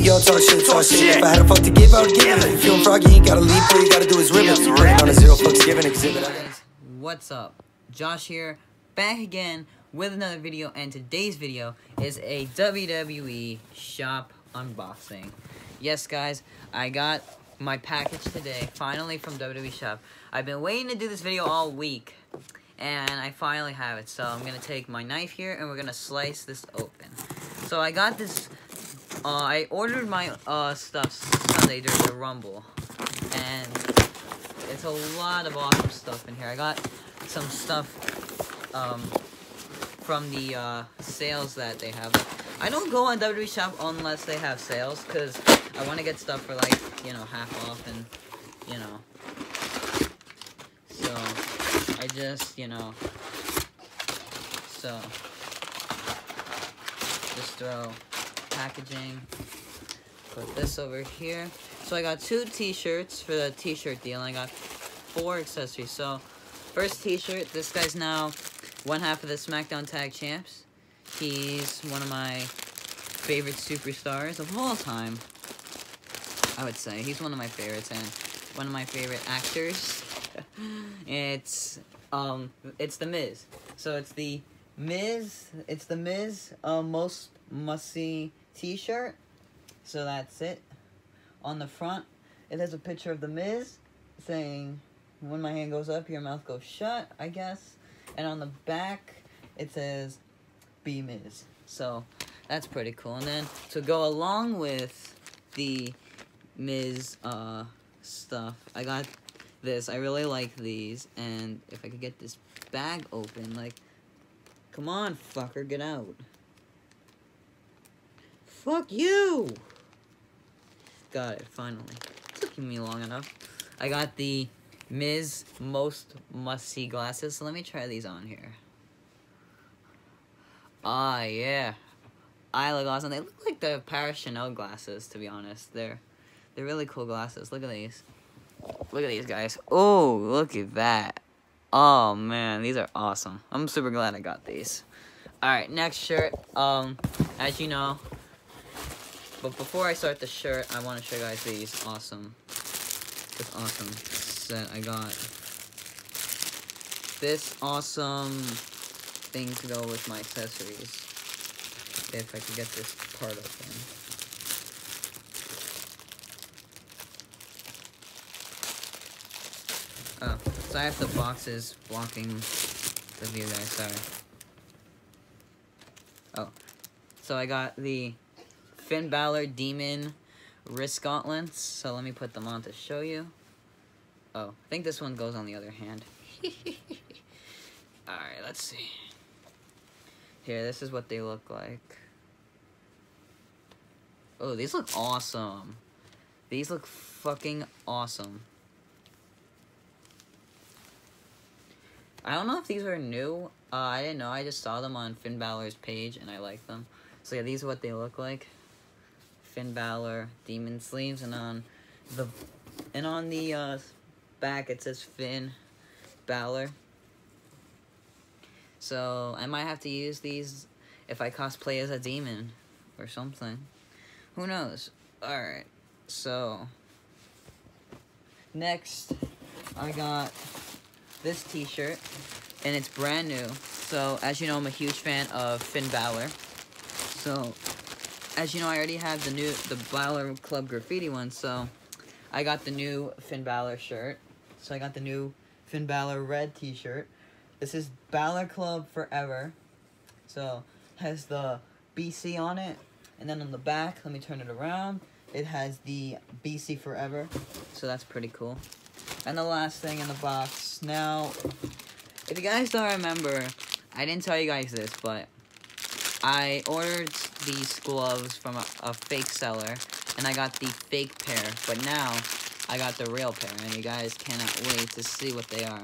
shit, yo, talk shit, talk shit. If I had a fuck to give, I would give it. If you feeling froggy, you ain't gotta leave, all you gotta do is rip it. Rain on a zero fucks given exhibit. what's up? Josh here, back again with another video, and today's video is a WWE shop unboxing. Yes, guys, I got my package today, finally from WWE Shop. I've been waiting to do this video all week, and I finally have it. So I'm gonna take my knife here, and we're gonna slice this open. So I got this, uh, I ordered my uh, stuff Sunday during the Rumble, and it's a lot of awesome stuff in here. I got some stuff um, from the uh, sales that they have. I don't go on WWE Shop unless they have sales, because I want to get stuff for, like, you know, half off and, you know. So, I just, you know, so, just throw packaging, put this over here. So I got two t-shirts for the t-shirt deal, I got four accessories. So, first t-shirt, this guy's now one half of the SmackDown Tag Champs. He's one of my favorite superstars of all time. I would say he's one of my favorites and one of my favorite actors. it's um it's the Miz. So it's the Miz. It's the Miz uh, most must see T-shirt. So that's it. On the front, it has a picture of the Miz saying, "When my hand goes up, your mouth goes shut." I guess. And on the back, it says, "Be Miz." So that's pretty cool. And then to go along with the Miz uh, stuff, I got this. I really like these. And if I could get this bag open, like, come on, fucker, get out. Fuck you! Got it, finally. Took me long enough. I got the Miz Most Must See glasses. So let me try these on here. Ah, yeah. I look awesome. They look like the Paris Chanel glasses, to be honest. They're they're really cool glasses. Look at these. Look at these guys. Oh, look at that. Oh man, these are awesome. I'm super glad I got these. Alright, next shirt. Um, as you know. But before I start the shirt, I want to show you guys these awesome this awesome set I got. This awesome thing to go with my accessories. If I could get this part open. Oh, so I have the boxes blocking the view guys, sorry. Oh, so I got the Finn Balor Demon wrist gauntlets, so let me put them on to show you. Oh, I think this one goes on the other hand. Alright, let's see. Here, this is what they look like. Oh, these look awesome. These look fucking awesome. I don't know if these are new. Uh, I didn't know. I just saw them on Finn Balor's page, and I like them. So yeah, these are what they look like. Finn Balor demon sleeves, and on the and on the uh, back it says Finn Balor. So I might have to use these if I cosplay as a demon or something. Who knows? Alright, so next I got this t-shirt and it's brand new. So as you know, I'm a huge fan of Finn Balor. So as you know, I already have the new the Balor Club graffiti one, so I got the new Finn Balor shirt. So I got the new Finn Balor red t-shirt. This is Balor Club Forever. So has the BC on it. And then on the back, let me turn it around. It has the BC Forever. So that's pretty cool. And the last thing in the box. Now, if you guys don't remember, I didn't tell you guys this, but I ordered these gloves from a, a fake seller, and I got the fake pair, but now I got the real pair, and you guys cannot wait to see what they are.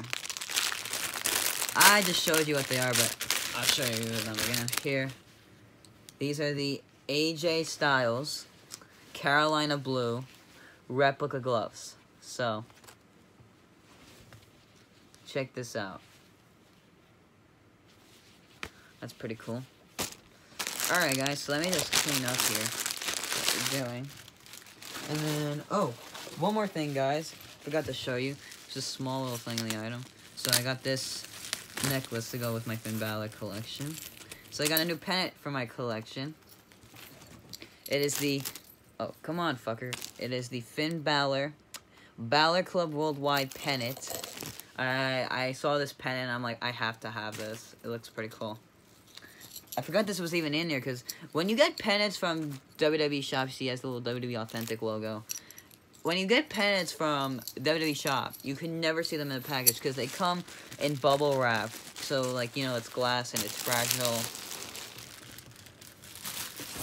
I just showed you what they are, but I'll show you them again. Here, these are the AJ Styles Carolina Blue replica gloves. So, check this out. That's pretty cool. Alright guys, so let me just clean up here. you're doing. And then, oh, one more thing, guys. Forgot to show you. It's a small little thing in the item. So I got this necklace to go with my Finn Balor collection. So I got a new pennant for my collection. It is the, oh, come on, fucker. It is the Finn Balor Balor Club Worldwide pennant. I I saw this pen and I'm like, I have to have this. It looks pretty cool. I forgot this was even in there because when you get pennants from WWE Shop, see has the little WWE Authentic logo. When you get pennants from WWE Shop, you can never see them in the package because they come in bubble wrap. So, like, you know, it's glass and it's fragile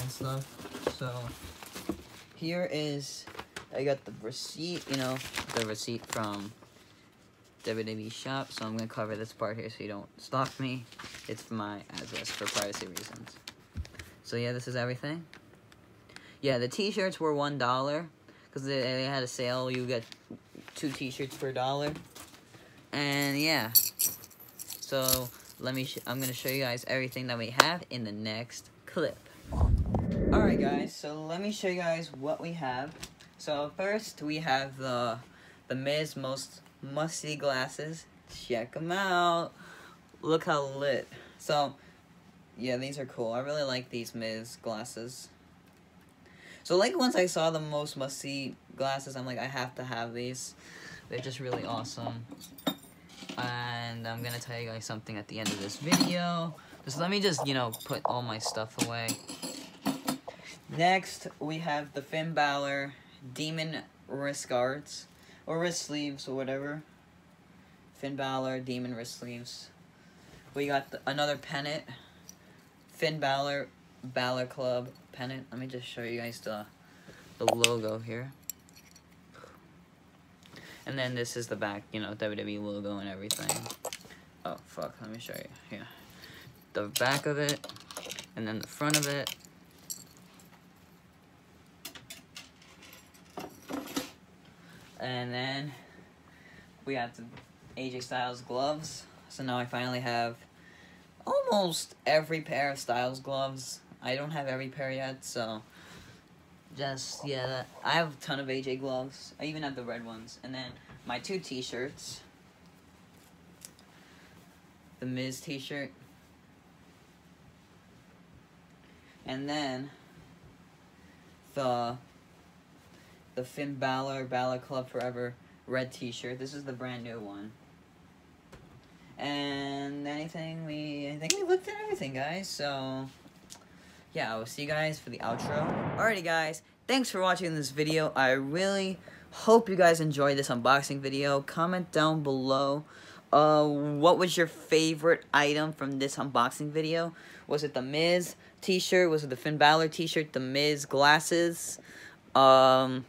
and stuff. So, here is, I got the receipt, you know, the receipt from WWE shop, so I'm going to cover this part here so you don't stalk me. It's my address for privacy reasons. So yeah, this is everything. Yeah, the t-shirts were $1 because they, they had a sale. You get two t-shirts for a dollar. And yeah. So let me, I'm going to show you guys everything that we have in the next clip. Alright guys, so let me show you guys what we have. So first we have the the Miz most must-see glasses. Check them out. Look how lit. So, yeah, these are cool. I really like these Miz glasses. So, like, once I saw the most must-see glasses, I'm like, I have to have these. They're just really awesome. And I'm gonna tell you guys something at the end of this video. Just let me just, you know, put all my stuff away. Next, we have the Finn Balor Demon Wrist Guards or wrist sleeves or whatever. Finn Balor, Demon wrist sleeves. We got the, another pennant. Finn Balor, Balor Club pennant. Let me just show you guys the, the logo here. And then this is the back, you know, WWE logo and everything. Oh, fuck, let me show you. Here. The back of it, and then the front of it. And then we have the AJ Styles gloves. So now I finally have almost every pair of Styles gloves. I don't have every pair yet, so just yeah, I have a ton of AJ gloves. I even have the red ones, and then my two T-shirts. The Miz T-shirt, and then the the Finn Balor, Balor Club Forever red t-shirt. This is the brand new one. And anything we, I think we looked at everything, guys. So, yeah, I will see you guys for the outro. Alrighty, guys. Thanks for watching this video. I really hope you guys enjoyed this unboxing video. Comment down below. Uh, what was your favorite item from this unboxing video? Was it the Miz t-shirt? Was it the Finn Balor t-shirt? The Miz glasses? Um,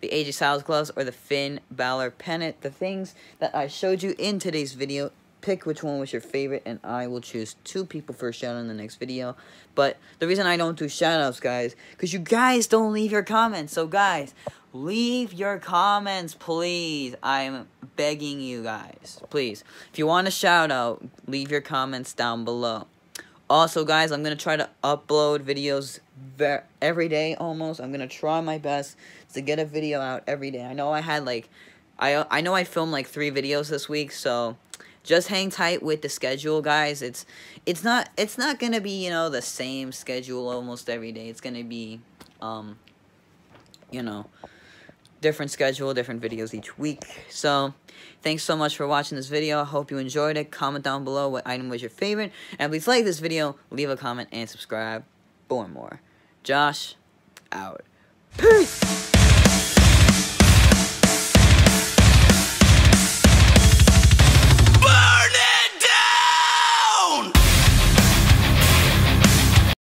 the AJ Styles gloves, or the Finn Balor pennant. The things that I showed you in today's video. Pick which one was your favorite, and I will choose two people for a shout out in the next video. But the reason I don't do shout outs, guys, because you guys don't leave your comments. So, guys, leave your comments, please. I'm begging you guys. Please. If you want a shout out, leave your comments down below. Also, guys, I'm going to try to upload videos every day almost. I'm going to try my best to get a video out every day. I know I had like, I, I know I filmed like three videos this week, so just hang tight with the schedule, guys. It's, it's not, it's not to be, you know, the same schedule almost every day. It's to be, um, you know, different schedule, different videos each week. So, thanks so much for watching this video. I hope you enjoyed it. Comment down below what item was your favorite. And please like this video, leave a comment, and subscribe for more. Josh, out. Peace!